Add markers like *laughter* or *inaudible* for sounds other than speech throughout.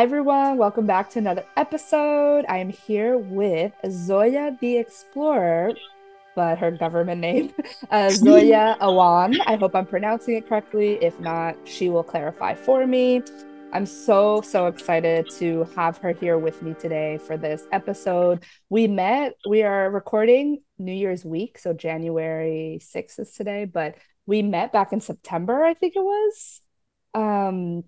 Hi, everyone. Welcome back to another episode. I am here with Zoya the Explorer, but her government name, *laughs* uh, Zoya *laughs* Awan. I hope I'm pronouncing it correctly. If not, she will clarify for me. I'm so, so excited to have her here with me today for this episode. We met, we are recording New Year's week. So January 6th is today, but we met back in September, I think it was. Um,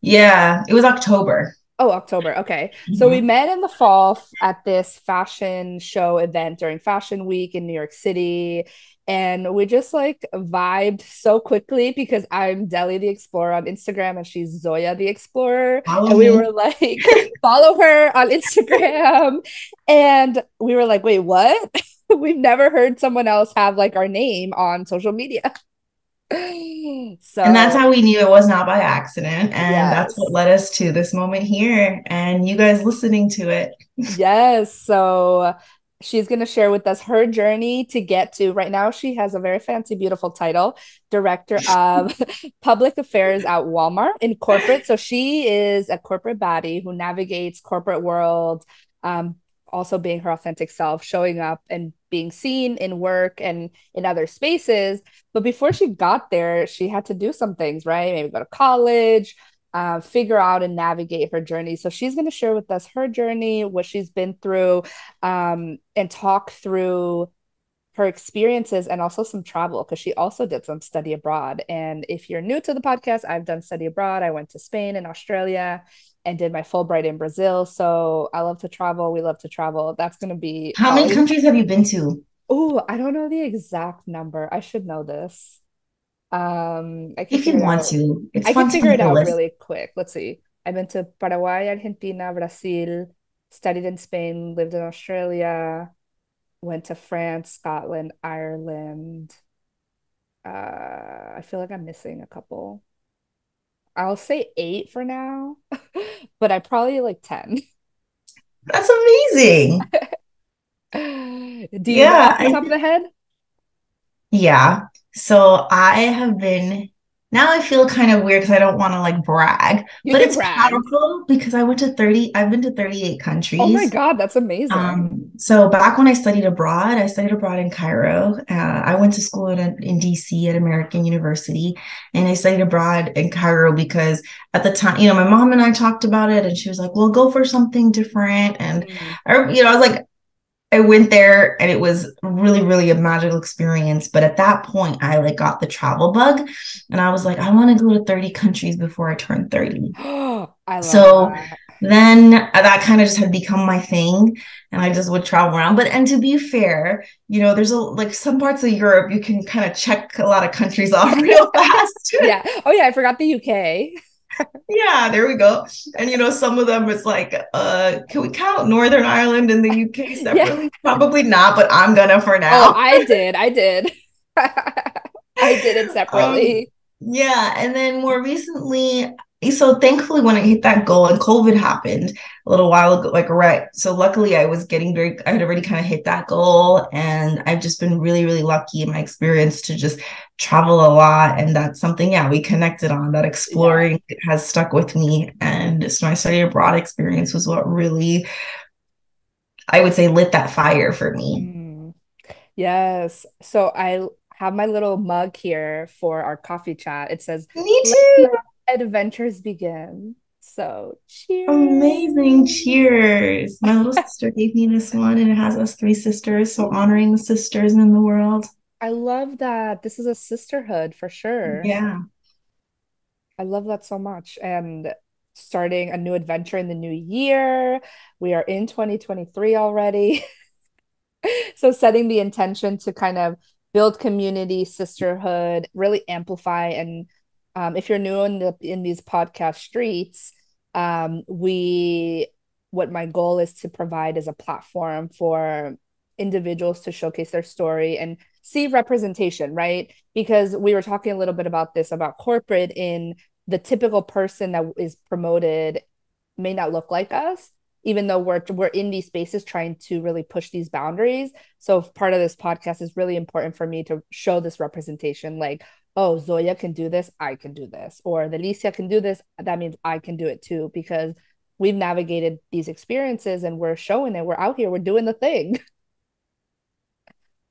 yeah, it was October. Oh, October. Okay. Mm-hmm. So we met in the fall at this fashion show event during Fashion Week in New York City. And we just like vibed so quickly because I'm Deli the Explorer on Instagram and she's Zoya the Explorer. Follow and we me. were like, *laughs* follow her on Instagram. and we were like, wait, what? *laughs* We've never heard someone else have like our name on social media. *laughs* so and that's how we knew it was not by accident. And yes. that's what led us to this moment here and you guys listening to it. Yes. So she's going to share with us her journey to get to right now she has a very fancy beautiful title director of *laughs* public affairs at walmart in corporate. So she is a corporate baddie who navigates corporate world um, also being her authentic self, showing up and being seen in work and in other spaces. But before she got there, she had to do some things, right? Maybe go to college, uh, figure out and navigate her journey. So she's going to share with us her journey, what she's been through, um, and talk through her experiences and also some travel because she also did some study abroad. And if you're new to the podcast, I've done study abroad. I went to Spain and Australia and did my Fulbright in Brazil. So I love to travel. We love to travel. That's going to be. How many countries have you been to? Oh, I don't know the exact number. I should know this. Um, I can if you want to, it's I can figure it out list. really quick. Let's see. I've been to Paraguay, Argentina, Brazil, studied in Spain, lived in Australia, went to France, Scotland, Ireland. Uh, I feel like I'm missing a couple. I'll say eight for now, *laughs* but I probably like 10. That's amazing. *laughs* Do you yeah, know off the top I, of the head? Yeah. So I have been now I feel kind of weird because I don't want to like brag, you but it's brag. powerful because I went to 30, I've been to 38 countries. Oh my God, that's amazing. Um, so back when I studied abroad, I studied abroad in Cairo. Uh, I went to school in, in DC at American University and I studied abroad in Cairo because at the time, you know, my mom and I talked about it and she was like, well, go for something different. And, mm. I, you know, I was like, I went there and it was really, really a magical experience. But at that point, I like got the travel bug and I was like, I want to go to 30 countries before I turn 30. *gasps* I so that. then uh, that kind of just had become my thing. And I just would travel around. But and to be fair, you know, there's a like some parts of Europe you can kind of check a lot of countries off *laughs* real fast. yeah. Oh yeah, I forgot the UK yeah, there we go. And you know, some of them it's like, uh, can we count Northern Ireland and the UK separately? Yeah. Probably not, but I'm gonna for now. Oh, I did, I did. *laughs* I did it *laughs* separately. Um, yeah, and then more recently, so thankfully when i hit that goal and covid happened a little while ago like right so luckily i was getting very i had already kind of hit that goal and i've just been really really lucky in my experience to just travel a lot and that's something yeah we connected on that exploring yeah. has stuck with me and so my study abroad experience was what really i would say lit that fire for me mm. yes so i have my little mug here for our coffee chat it says me too adventures begin. So cheers. Amazing. Cheers. My little *laughs* sister gave me this one and it has us three sisters. So honoring the sisters in the world. I love that. This is a sisterhood for sure. Yeah. I love that so much. And starting a new adventure in the new year. We are in 2023 already. *laughs* so setting the intention to kind of build community, sisterhood, really amplify and um, if you're new in the in these podcast streets, um, we what my goal is to provide is a platform for individuals to showcase their story and see representation, right? Because we were talking a little bit about this about corporate in the typical person that is promoted may not look like us even though we're we're in these spaces trying to really push these boundaries so part of this podcast is really important for me to show this representation like oh, Zoya can do this, I can do this. Or the can do this, that means I can do it too. Because we've navigated these experiences and we're showing it. We're out here, we're doing the thing. *laughs*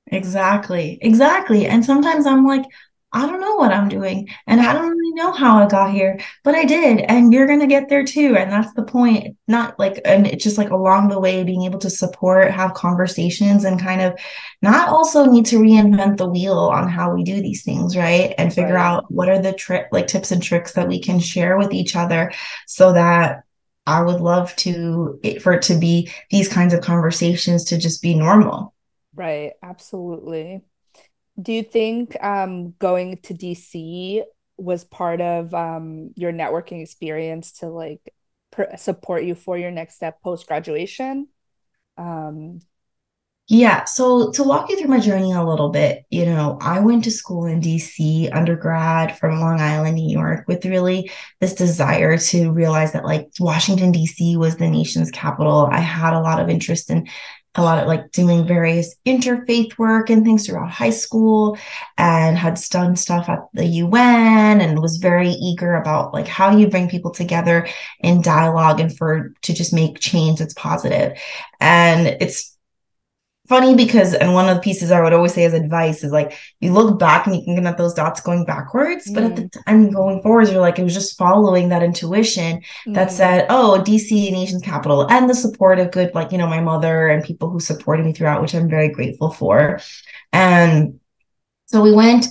Exactly. Exactly. And sometimes I'm like, I don't know what I'm doing. And I don't know how I got here, but I did. And you're going to get there too. And that's the point. Not like, and it's just like along the way, being able to support, have conversations, and kind of not also need to reinvent the wheel on how we do these things, right? And figure right. out what are the trick, like tips and tricks that we can share with each other so that I would love to, for it to be these kinds of conversations to just be normal. Right. Absolutely. Do you think um, going to DC was part of um, your networking experience to like pr- support you for your next step post graduation? Um, yeah. So to walk you through my journey a little bit, you know, I went to school in DC undergrad from Long Island, New York, with really this desire to realize that like Washington, DC was the nation's capital. I had a lot of interest in a lot of like doing various interfaith work and things throughout high school and had done stuff at the UN and was very eager about like how you bring people together in dialogue and for to just make change that's positive. And it's funny because and one of the pieces I would always say as advice is like you look back and you can get those dots going backwards, mm. but at the mm. time going forwards, you're like it was just following that intuition mm. that said, oh, DC nation's capital and the support of good, like you know, my mother and people who supported me throughout, which I'm very grateful for. And so we went,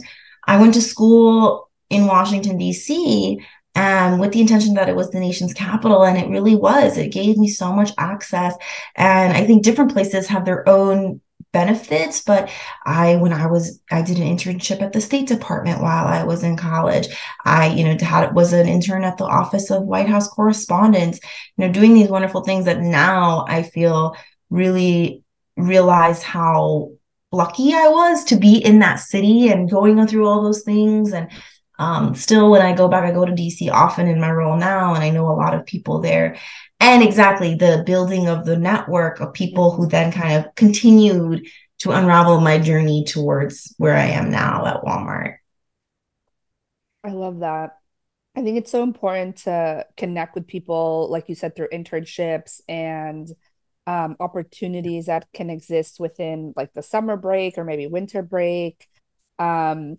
I went to school in Washington, DC, and with the intention that it was the nation's capital and it really was. It gave me so much access and i think different places have their own benefits but i when i was i did an internship at the state department while i was in college. I you know had was an intern at the office of white house correspondents you know doing these wonderful things that now i feel really realize how lucky i was to be in that city and going through all those things and um, still, when I go back, I go to DC often in my role now, and I know a lot of people there. And exactly the building of the network of people who then kind of continued to unravel my journey towards where I am now at Walmart. I love that. I think it's so important to connect with people, like you said, through internships and um, opportunities that can exist within like the summer break or maybe winter break. Um,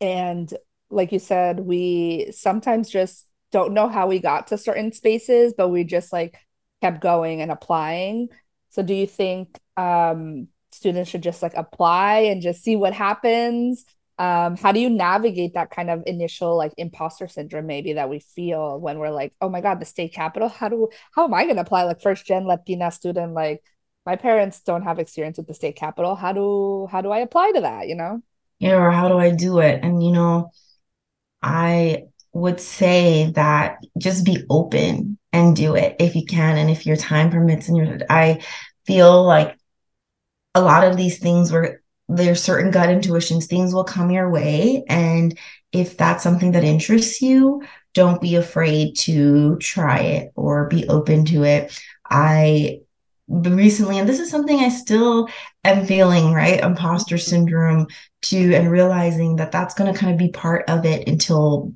and like you said, we sometimes just don't know how we got to certain spaces, but we just like kept going and applying. So do you think um, students should just like apply and just see what happens? Um, how do you navigate that kind of initial like imposter syndrome maybe that we feel when we're like, oh my God, the state capital? How do how am I gonna apply like first gen Latina student? Like my parents don't have experience with the state capital. How do how do I apply to that, you know? Yeah, or how do I do it? And you know, I would say that just be open and do it if you can and if your time permits and your I feel like a lot of these things where there's certain gut intuitions things will come your way. And if that's something that interests you don't be afraid to try it or be open to it. I recently and this is something i still am feeling right imposter syndrome to and realizing that that's going to kind of be part of it until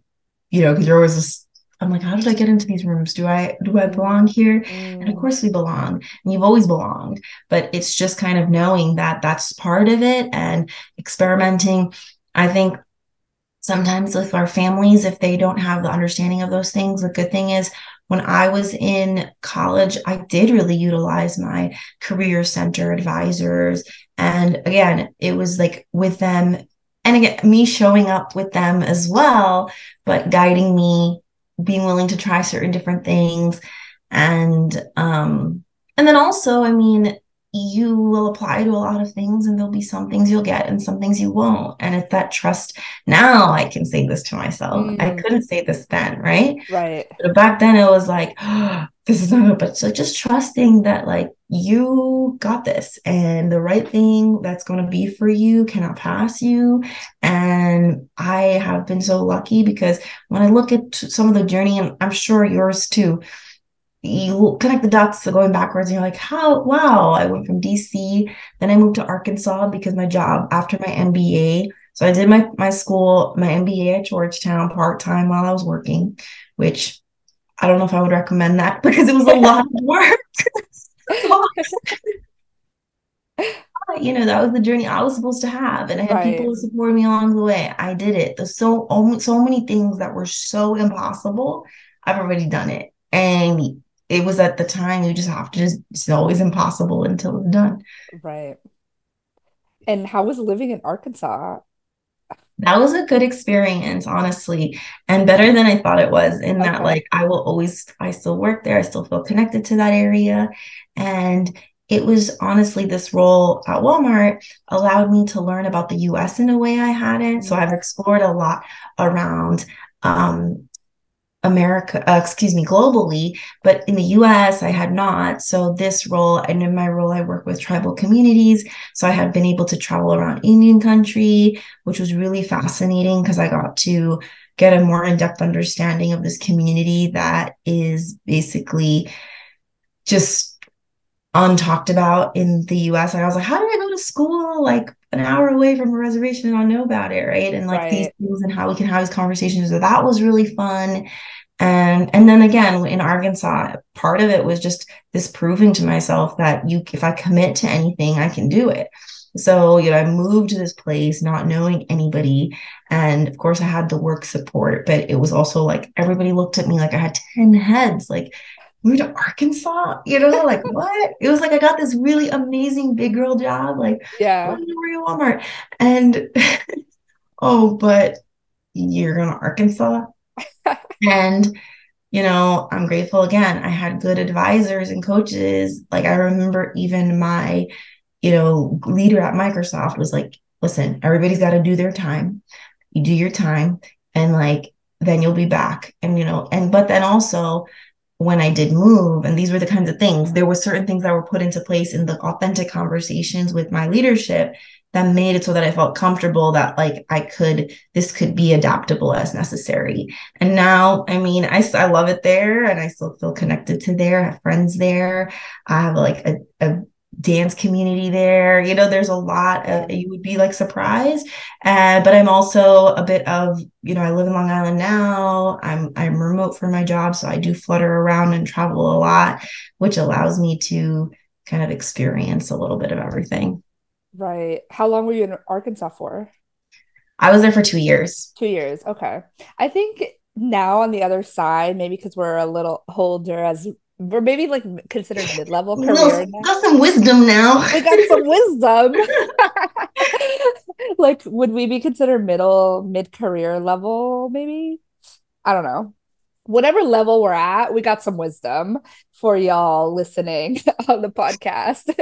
you know because there was this i'm like how did i get into these rooms? Do i do i belong here? Mm. and of course we belong and you've always belonged but it's just kind of knowing that that's part of it and experimenting. I think sometimes with our families if they don't have the understanding of those things the good thing is when I was in college, I did really utilize my career center advisors. And again, it was like with them, and again, me showing up with them as well, but guiding me, being willing to try certain different things. And um, and then also, I mean, you will apply to a lot of things and there'll be some things you'll get and some things you won't. And it's that trust now i can say this to myself. Mm. i couldn't say this then right? Right. But back then it was like oh, *gasps* this is not good. But so just trusting that like you got this and the right thing that's going to be for you cannot pass you. And i have been so lucky because when i look at some of the journey and i'm sure yours too you connect the dots so going backwards and you're like how wow i went from dc then i moved to arkansas because my job after my mba so i did my my school my mba at georgetown part-time while i was working which I don't know if I would recommend that *laughs* because it was a *laughs* lot of work. you know, that was the journey I was supposed to have. And I had right. people who supported me along the way. I did it. There's so oh, so many things that were so impossible. I've already done it. And it was at the time you just have to just it's always impossible until it's done. Right. And how was living in Arkansas? That was a good experience, honestly, and better than I thought it was. In okay. that, like, I will always, I still work there. I still feel connected to that area. And it was honestly this role at Walmart allowed me to learn about the US in a way I hadn't. So I've explored a lot around um, America, uh, excuse me, globally, but in the US, I had not. So, this role, and in my role, I work with tribal communities. So, I have been able to travel around Indian country, which was really fascinating because I got to get a more in depth understanding of this community that is basically just untalked about in the US. I was like, how did I go to school like an hour away from a reservation and I know about it, right? And like right. these things and how we can have these conversations. So that was really fun. And and then again in Arkansas, part of it was just this proving to myself that you if I commit to anything, I can do it. So, you know, I moved to this place not knowing anybody. And of course, I had the work support, but it was also like everybody looked at me like I had 10 heads. Like, moved to Arkansas, you know, like what? It was like I got this really amazing big girl job, like yeah, Walmart, and *laughs* oh, but you're going to Arkansas, *laughs* and you know, I'm grateful again. I had good advisors and coaches. Like I remember even my, you know, leader at Microsoft was like, "Listen, everybody's got to do their time. You do your time, and like." then you'll be back and you know and but then also when I did move, and these were the kinds of things, there were certain things that were put into place in the authentic conversations with my leadership that made it so that I felt comfortable that like I could, this could be adaptable as necessary. And now, I mean, I, I love it there and I still feel connected to there. I have friends there. I have like a, a dance community there. You know, there's a lot of, you would be like surprised. Uh, but I'm also a bit of, you know, I live in Long Island now. I'm I'm remote for my job. So I do flutter around and travel a lot, which allows me to kind of experience a little bit of everything. Right. How long were you in Arkansas for? I was there for two years. Two years. Okay. I think now on the other side, maybe because we're a little older as we're maybe like considered *laughs* mid-level career. Got some wisdom now. We got some wisdom. like, would we be considered middle, mid-career level? Maybe. I don't know whatever level we're at, we got some wisdom for y'all listening *laughs* on the podcast.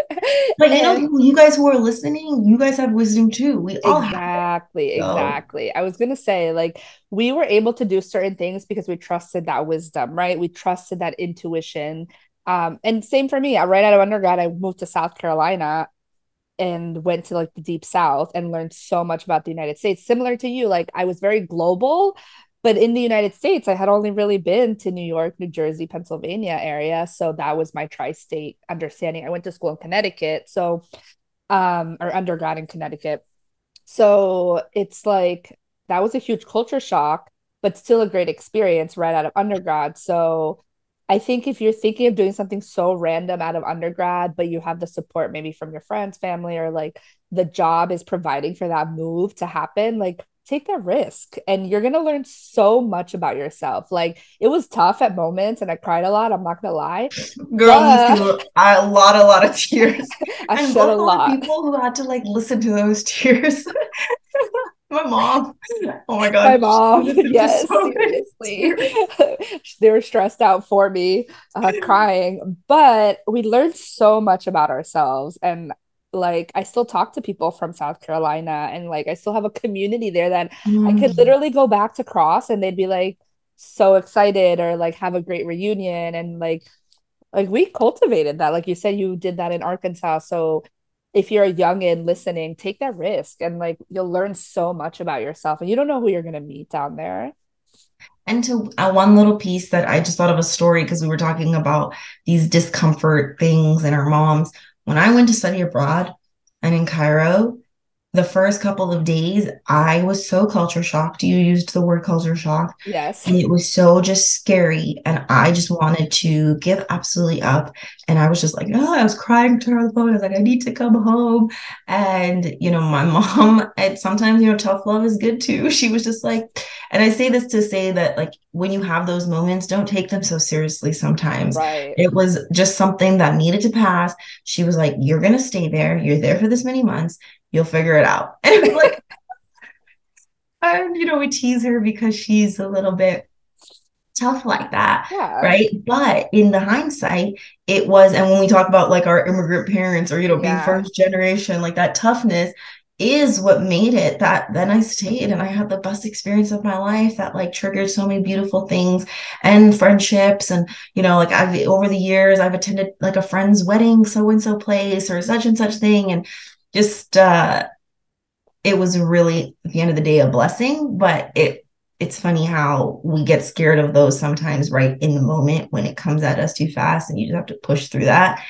But you know, you guys who are listening, you guys have wisdom too. We all exactly, exactly. I was gonna say, like, we were able to do certain things because we trusted that wisdom, right? We trusted that intuition. Um, and same for me. Right out of undergrad, I moved to South Carolina and went to like the deep south and learned so much about the United States. Similar to you, like I was very global, but in the United States, I had only really been to New York, New Jersey, Pennsylvania area. So that was my tri state understanding. I went to school in Connecticut. So, um, or undergrad in Connecticut. So it's like that was a huge culture shock, but still a great experience right out of undergrad. So I think if you're thinking of doing something so random out of undergrad, but you have the support maybe from your friends, family, or like the job is providing for that move to happen, like take that risk and you're going to learn so much about yourself. Like it was tough at moments and I cried a lot. I'm not going to lie. Girl, but... a lot, a lot of tears. *laughs* I and shed a lot. People who had to like listen to those tears. *laughs* my mom. Oh my god. My mom. Yes, so seriously. *laughs* they were stressed out for me, uh, crying. But we learned so much about ourselves, and like I still talk to people from South Carolina and like I still have a community there that mm. I could mm. literally go back to cross and they'd be like so excited or like have a great reunion and like like we cultivated that like you said you did that in Arkansas so if you're a youngin listening take that risk and like you'll learn so much about yourself and you don't know who you're going to meet down there and to uh, one little piece that I just thought of a story because we were talking about these discomfort things and our moms when I went to study abroad and in Cairo, the first couple of days, I was so culture shocked. You used the word culture shock. Yes. And it was so just scary. And I just wanted to give absolutely up. And I was just like, oh, I was crying to her on the phone. I was like, I need to come home. And, you know, my *laughs* mom, and sometimes, you know, tough love is good too. *laughs* She was just like, and I say this to say that, like, when you have those moments, don't take them so seriously sometimes. Right. It was just something that needed to pass. She was like, You're going to stay there. You're there for this many months you'll figure it out. *laughs* And it like, and you know, we tease her because she's a little bit tough like that. Yeah. Right. But in the hindsight, it was, and when we talk about like our immigrant parents or, you know, being Yeah. first generation, like that toughness is what made it that then I stayed and I had the best experience of my life that like triggered so many beautiful things and friendships and you know like I've over the years I've attended like a friend's wedding so and so place or such and such thing and just uh it was really at the end of the day a blessing but it it's funny how we get scared of those sometimes right in the moment when it comes at us too fast and you just have to push through that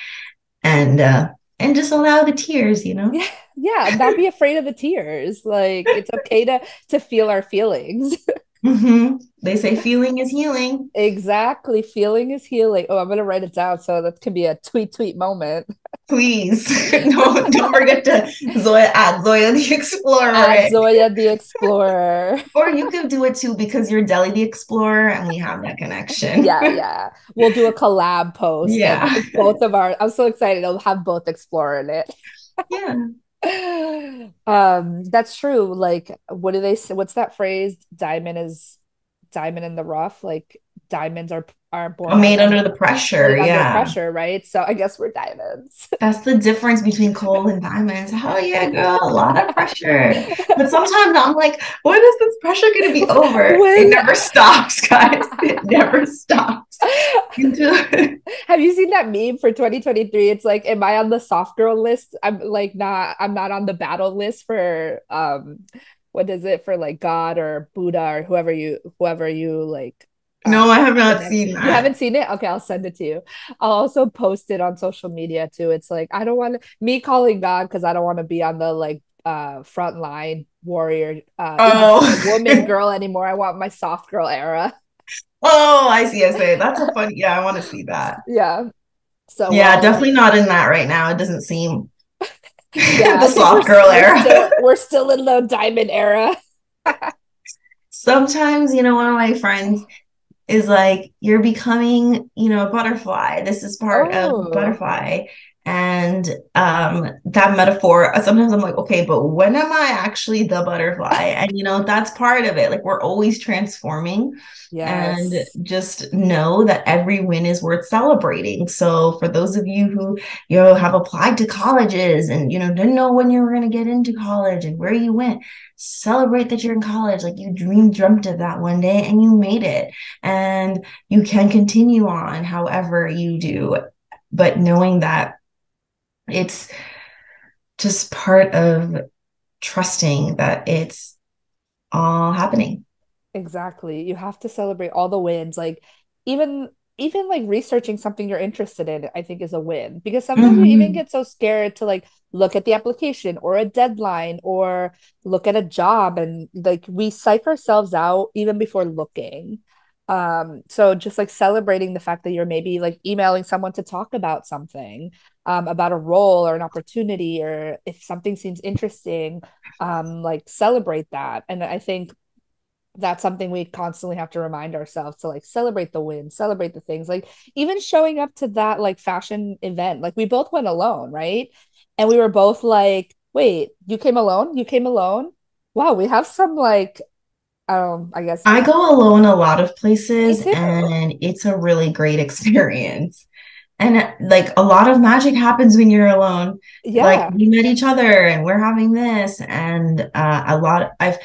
and uh and just allow the tears you know Yeah. Yeah. Not be afraid of the tears. Like it's okay to to feel our feelings. *laughs* mm-hmm. they say feeling is healing Exactly. Feeling is healing. Oh, I'm gonna write it down so that can be a tweet tweet moment. Please *laughs* no don't forget to zoya at zoya the explorer At right? Zoya the Explorer. *laughs* or you could do it too because you're deli the explorer and we have that connection Yeah, yeah. We'll do a collab post. of Yeah. both of our I'm so excited. I'll have both Explorer in it. yeah *laughs* Um, that's true. Like, what do they say? What's that phrase? Diamond is diamond in the rough. Like diamonds are are born made under, the pressure under yeah pressure, right? So I guess we're diamonds. *laughs* That's the difference between coal and diamonds. Oh yeah, girl, a lot of pressure. But sometimes I'm like, when is this pressure going to be over? When- It never stops, guys. It never stops. *laughs* Have you seen that meme for 2023? It's like, am I on the soft girl list? I'm like not, I'm not on the battle list for um what is it for like God or Buddha or whoever you whoever you like no, I have not seen You haven't seen it? Okay, I'll send it to you. I'll also post it on social media too. It's like I don't want me calling God because I don't want to be on the like uh front line warrior uh Oh. *laughs* woman girl anymore. I want my soft girl era. Oh, I see. I see. *laughs* That's a fun. Yeah, I want to see that. Yeah. So Yeah, well, definitely not in that right now. It doesn't seem *laughs* yeah, the soft we're- girl we're era. Still, we're still in the diamond era. sometimes you know one of my friends is like you're becoming you know a butterfly this is part Oh. of butterfly and um that metaphor sometimes i'm like okay but when am i actually the butterfly *laughs* and you know that's part of it like we're always transforming Yes. and just know that every win is worth celebrating. So for those of you who you know have applied to colleges and you know didn't know when you were going to get into college and where you went, celebrate that you're in college like you dreamed dreamt of that one day and you made it. And you can continue on however you do, but knowing that it's just part of trusting that it's all happening. Exactly. You have to celebrate all the wins. Like even even like researching something you're interested in, I think is a win. Because sometimes we even mm-hmm. get so scared to like look at the application or a deadline or look at a job and like we psych ourselves out even before looking. Um, so just like celebrating the fact that you're maybe like emailing someone to talk about something, um, about a role or an opportunity, or if something seems interesting, um, like celebrate that. And I think that's something we constantly have to remind ourselves to like celebrate the wins, celebrate the things. Like even showing up to that like fashion event, like we both went alone, right? And we were both like, "Wait, you came alone? You came alone? Wow, we have some like um, I guess I go alone a lot of places and it's a really great *laughs* experience. And uh, like a lot of magic happens when you're alone. yeah. Like we met each other and we're having this and uh, a lot I've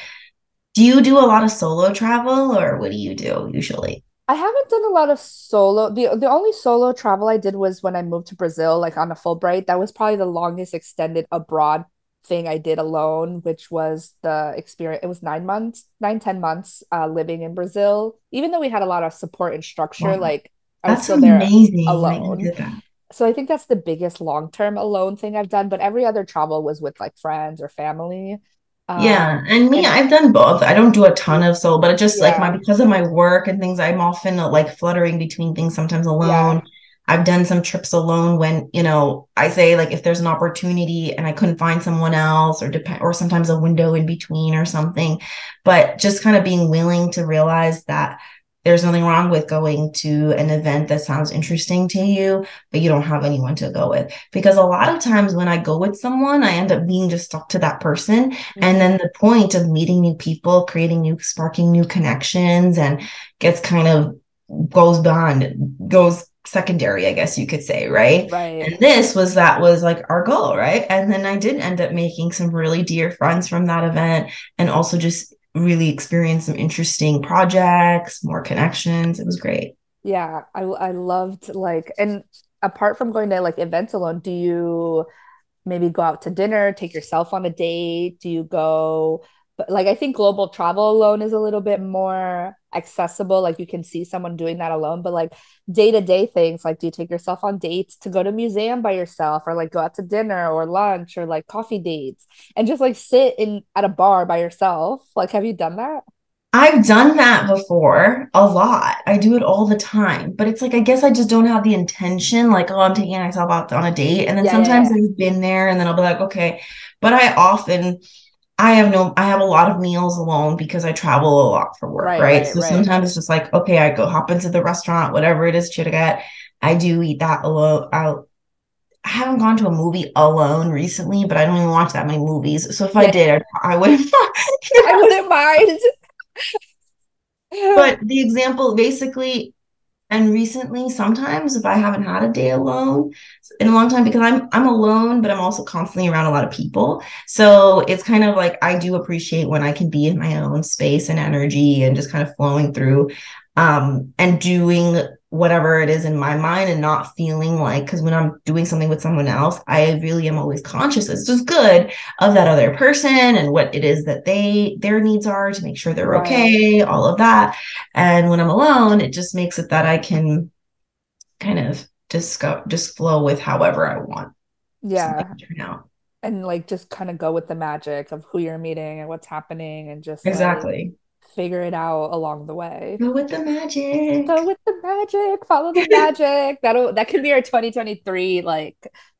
do you do a lot of solo travel or what do you do usually? I haven't done a lot of solo. The the only solo travel I did was when I moved to Brazil, like on a Fulbright. That was probably the longest extended abroad thing I did alone, which was the experience. It was nine months, nine, ten months uh, living in Brazil. Even though we had a lot of support and structure, Wow. like I was still there amazing that you alone. so I think that's the biggest long-term alone thing I've done, but every other travel was with like friends or family. Yeah, Um, and me, and I've done both. I don't do a ton of solo, but it just like my because of my work and things, I'm often like fluttering between things, sometimes yeah, alone. I've done some trips alone when, you know, I say like if there's an opportunity and I couldn't find someone else or depend or sometimes a window in between or something. But just kind of being willing to realize that there's nothing wrong with going to an event that sounds interesting to you, but you don't have anyone to go with. Because a lot of times when I go with someone, I end up being just stuck to that person. And mhm, then the point of meeting new people, creating new, sparking new connections, and gets kind of goes beyond, goes secondary, I guess you could say, right? right. And this was that was like our goal, right? And then I did end up making some really dear friends from that event and also just really experienced some interesting projects, more connections. It was great. Yeah, I I loved like and apart from going to like events alone, do you maybe go out to dinner, take yourself on a date? Do you go but like I think global travel alone is a little bit more accessible. Like you can see someone doing that alone, but like day-to-day things, like do you take yourself on dates to go to a museum by yourself or like go out to dinner or lunch or like coffee dates and just like sit in at a bar by yourself? Like have you done that? I've done that before a lot. I do it all the time, but it's like I guess I just don't have the intention, like, oh, I'm taking myself out on a date. And then Yeah, yeah, sometimes yeah. I've been there and then I'll be like, okay. But I often I have no, I have a lot of meals alone because I travel a lot for work, Right, right? right, So right. sometimes it's just like, okay, I go hop into the restaurant, whatever it is, chit chat. I do eat that alone. Out. I haven't gone to a movie alone recently, but I don't even watch that many movies. So if I did, I, I wouldn't. *laughs* I wouldn't mind. but the example basically, and recently, sometimes if I haven't had a day alone in a long time, because I'm I'm alone, but I'm also constantly around a lot of people. So it's kind of like I do appreciate when I can be in my own space and energy and just kind of flowing through um and doing whatever it is in my mind and not feeling like because when I'm doing something with someone else, I really am always conscious. It's just good of that other person and what it is that they their needs are to make sure they're okay, all of that. And when I'm alone, it just makes it that I can kind of just just flow with however I want Yeah. And like just kind of go with the magic of who you're meeting and what's happening and just like Exactly. Figure it out along the way. Go with the magic. Go with the magic, follow the *laughs* magic. That'll that could be our 2023 like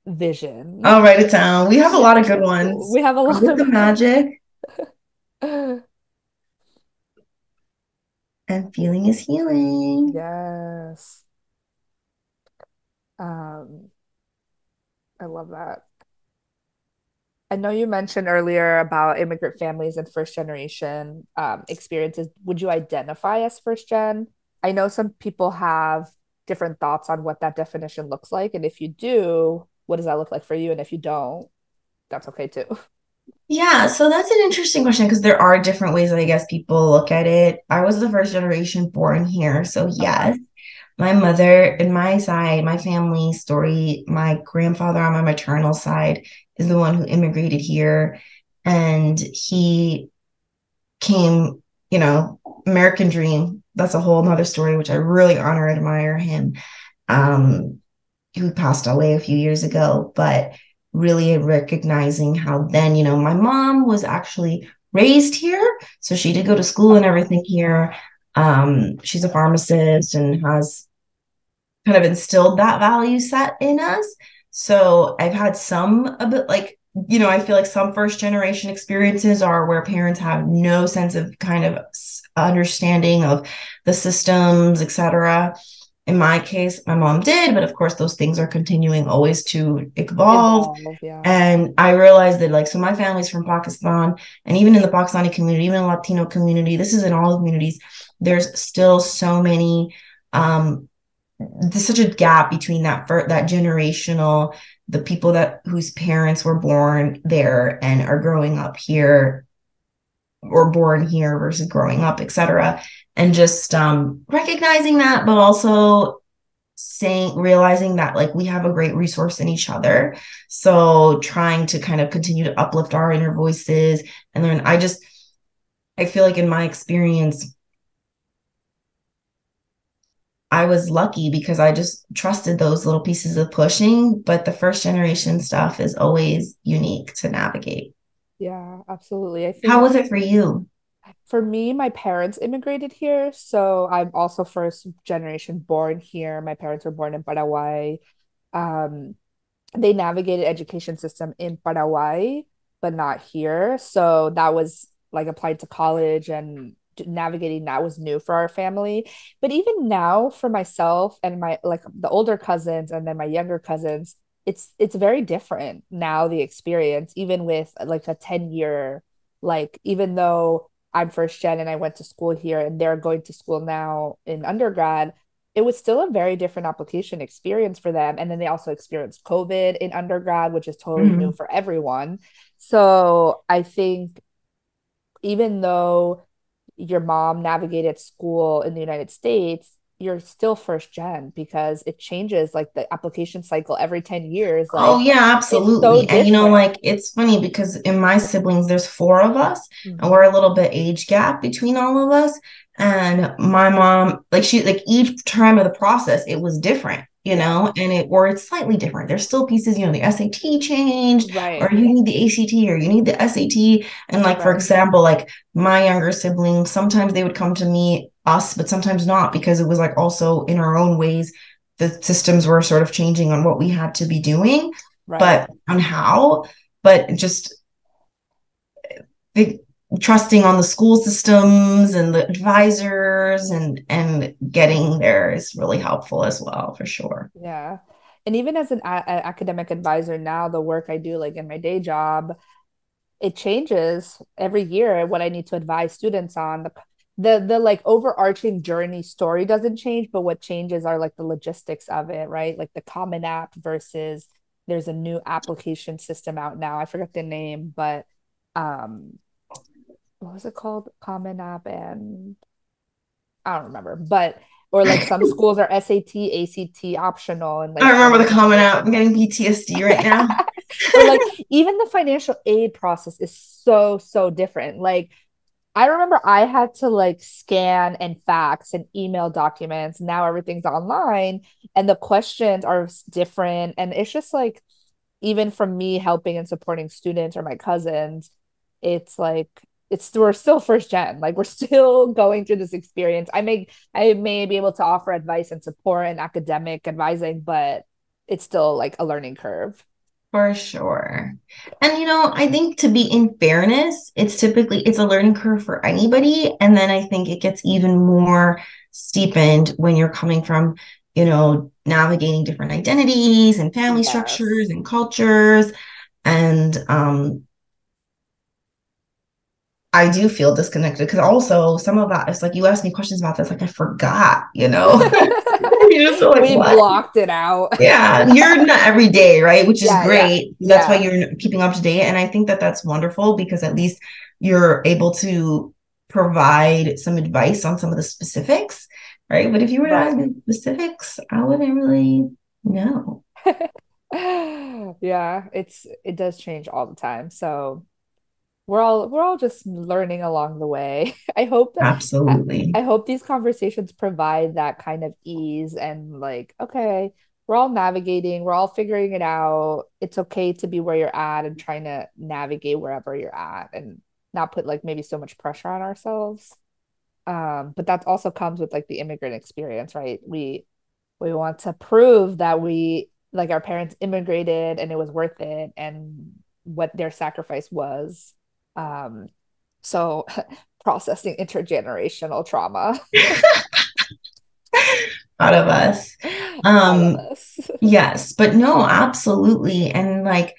vision. I'll write it down. We have a lot of good *laughs* ones. We have a Go lot with the of magic *laughs* and feeling is healing. yes. Um, I love that. I know you mentioned earlier about immigrant families and first generation um, experiences. Would you identify as first gen? I know some people have different thoughts on what that definition looks like. And if you do, what does that look like for you? And if you don't, that's okay too. Yeah, so that's an interesting question because there are different ways that I guess people look at it. I was the first generation born here, so yes. My mother, and my side, my family story, my grandfather on my maternal side is the one who immigrated here. And he came, you know, American dream. That's a whole nother story, which I really honor and admire him. Um, who passed away a few years ago, but really recognizing how then, you know, my mom was actually raised here. So she did go to school and everything here. Um, she's a pharmacist and has kind of instilled that value set in us. So I've had some a bit like, you know, I feel like some first generation experiences are where parents have no sense of kind of understanding of the systems, etc. In my case, my mom did, but of course, those things are continuing always to evolve. Evolve, yeah. And I realized that, like, so my family's from Pakistan, and even in the Pakistani community, even in the Latino community, this is in all communities, there's still so many um, there's such a gap between that for that generational the people that whose parents were born there and are growing up here or born here versus growing up etc and just um recognizing that but also saying realizing that like we have a great resource in each other. So trying to kind of continue to uplift our inner voices and then i just i feel like in my experience I was lucky because I just trusted those little pieces of pushing. But the first generation stuff is always unique to navigate. Yeah, absolutely. I think How was it for you? For me, my parents immigrated here. So I'm also first generation born here. My parents were born in Paraguay. Um, they navigated education system in Paraguay, but not here. So that was like applied to college and navigating that was new for our family. But even now for myself and my like the older cousins and then my younger cousins, it's it's very different now the experience even with like a 10 year like even though I'm first gen and I went to school here and they're going to school now in undergrad it was still a very different application experience for them. And then they also experienced COVID in undergrad, which is totally mm-hmm. new for everyone. So I think even though your mom navigated school in the United States, you're still first gen because it changes like the application cycle every 10 years like, oh yeah absolutely so and you know like it's funny because in my siblings there's four of us mm-hmm. and we're a little bit age gap between all of us. And my mom like she like each time of the process it was different you know and it or it's slightly different there's still pieces you know the sat changed right. or you need the act or you need the sat and like right. for example like my younger siblings sometimes they would come to me us but sometimes not because it was like also in our own ways the systems were sort of changing on what we had to be doing right. but on how but just trusting on the school systems and the advisors and and getting there is really helpful as well for sure. Yeah. And even as an a- academic advisor now the work i do like in my day job it changes every year what i need to advise students on. The the the like overarching journey story doesn't change but what changes are like the logistics of it right? Like the common app versus there's a new application system out now. I forget the name but um what was it called? Common App and I don't remember, but or like some *laughs* schools are SAT, ACT optional, and like I remember the um, Common App. I'm getting PTSD *laughs* right now. like even the financial aid process is so so different. Like I remember I had to like scan and fax and email documents. Now everything's online and the questions are different. And it's just like, even from me helping and supporting students or my cousins, it's like it's we're still first gen like we're *laughs* still going through this experience. I may i may be able to offer advice and support and academic advising but it's still like a learning curve. For sure. And you know i think to be in fairness it's typically it's a learning curve for anybody. And then i think it gets even more steepened when you're coming from you know navigating different identities and family yes. structures and cultures. And um I do feel disconnected because also some of that is like you asked me questions about this, like I forgot, you know. *laughs* *laughs* you like, we what? blocked it out. yeah, you're not every day, right? Which is yeah, great. Yeah. That's yeah. why you're keeping up to date, and I think that that's wonderful because at least you're able to provide some advice on some of the specifics, right? But if you were to ask me specifics, I wouldn't really know. *laughs* yeah, it's it does change all the time. So we're all we're all just learning along the way. *laughs* I hope that absolutely. I, I, hope these conversations provide that kind of ease and like, okay, we're all navigating, we're all figuring it out. It's okay to be where you're at and trying to navigate wherever you're at and not put like maybe so much pressure on ourselves. Um, but that also comes with like the immigrant experience, right? We we want to prove that we like our parents immigrated and it was worth it and what their sacrifice was um, so *laughs* processing intergenerational trauma. *laughs* out of us. *laughs* Um, of us. yes, but no, absolutely. And like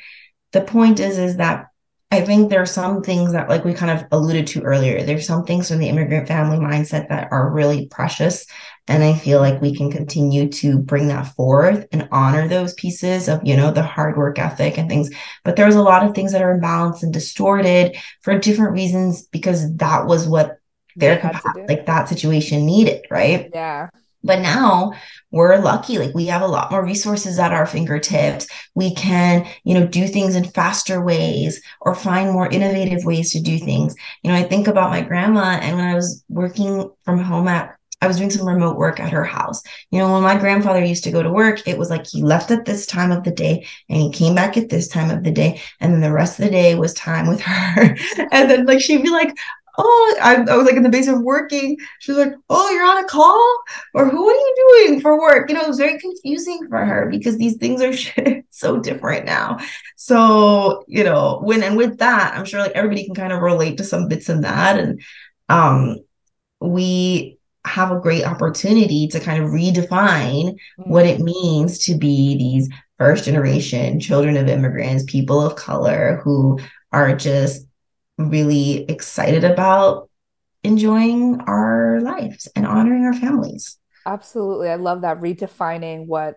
the point is, is that I think there are some things that, like we kind of alluded to earlier, there's some things from the immigrant family mindset that are really precious. And I feel like we can continue to bring that forth and honor those pieces of, you know, the hard work ethic and things. But there's a lot of things that are imbalanced and distorted for different reasons because that was what their like that situation needed, right? Yeah. But now we're lucky. Like we have a lot more resources at our fingertips. We can, you know, do things in faster ways or find more innovative ways to do things. You know, I think about my grandma and when I was working from home at I was doing some remote work at her house. You know, when my grandfather used to go to work, it was like he left at this time of the day and he came back at this time of the day. And then the rest of the day was time with her. *laughs* and then like she'd be like, oh, I, I, was like in the basement working. She was like, oh, you're on a call? Or who are you doing for work? You know, it was very confusing for her because these things are *laughs* so different now. So, you know, when and with that, I'm sure like everybody can kind of relate to some bits in that. And um we have a great opportunity to kind of redefine mm-hmm. what it means to be these first generation children of immigrants, people of color who are just really excited about enjoying our lives and honoring our families. Absolutely. I love that redefining what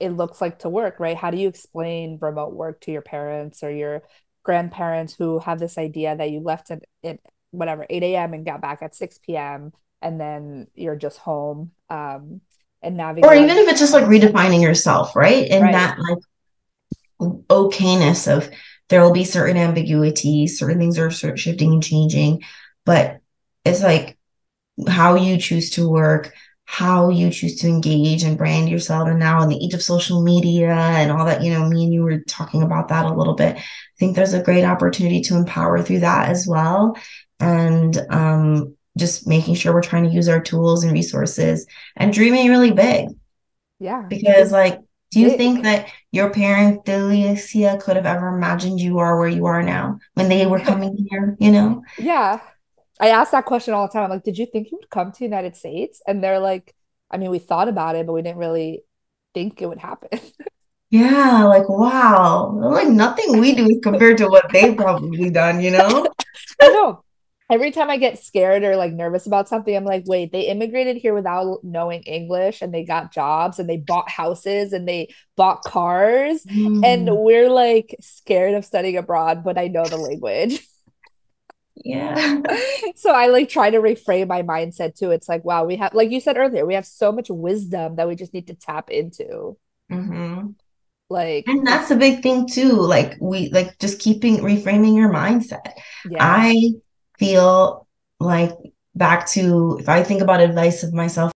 it looks like to work, right? How do you explain remote work to your parents or your grandparents who have this idea that you left at, at whatever 8 a.m. and got back at 6 p.m. and then you're just home um, and navigating. Or even if it's just like redefining yourself, right? And right. that like okayness of there will be certain ambiguities, certain things are sort of shifting and changing, but it's like how you choose to work, how you choose to engage and brand yourself. And now in the age of social media and all that, you know, me and you were talking about that a little bit. I think there's a great opportunity to empower through that as well. And um, just making sure we're trying to use our tools and resources and dreaming really big. Yeah. Because like do you think that your parent Delicia could have ever imagined you are where you are now when they were coming here, you know? Yeah. I ask that question all the time. I'm like, did you think you would come to the United States? And they're like, I mean, we thought about it, but we didn't really think it would happen. *laughs* yeah, like wow. Like nothing we do is compared to what they've probably done, you know? *laughs* I know every time I get scared or like nervous about something, I'm like, wait, they immigrated here without knowing English and they got jobs and they bought houses and they bought cars. Mm. And we're like scared of studying abroad, but I know the language. *laughs* Yeah. so I like try to reframe my mindset too. It's like, wow, we have, like you said earlier, we have so much wisdom that we just need to tap into. Mm-hmm. Like, and that's a big thing too. Like, we like just keeping reframing your mindset. Yeah. I feel like back to if I think about advice of myself